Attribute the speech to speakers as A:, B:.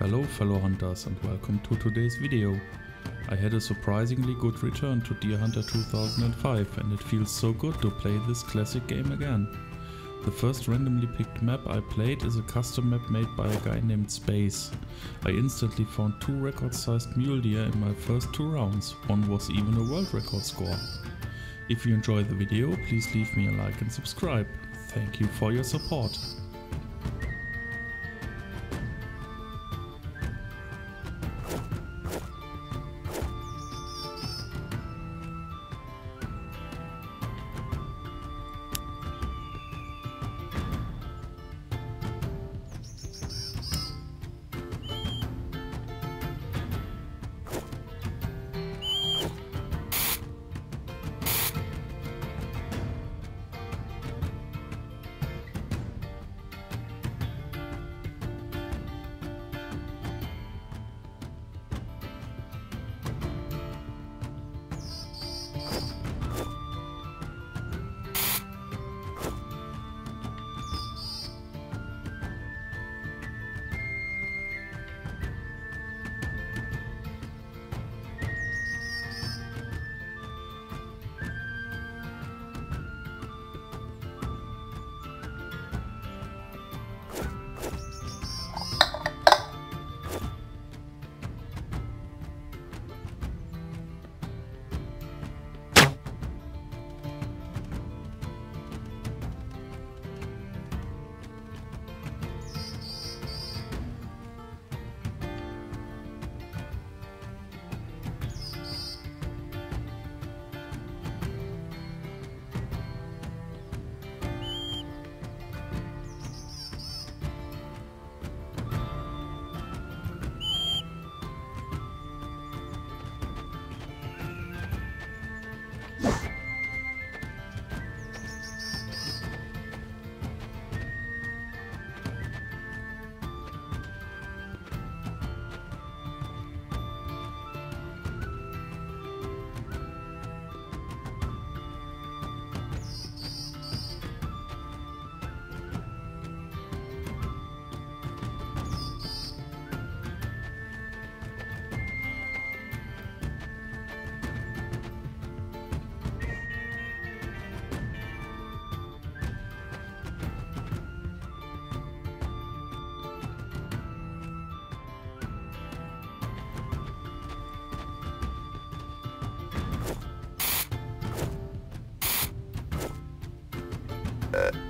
A: Hello fellow hunters and welcome to today's video. I had a surprisingly good return to Deer Hunter 2005 and it feels so good to play this classic game again. The first randomly picked map I played is a custom map made by a guy named Space. I instantly found two record sized mule deer in my first two rounds, one was even a world record score. If you enjoy the video please leave me a like and subscribe. Thank you for your support. Uh.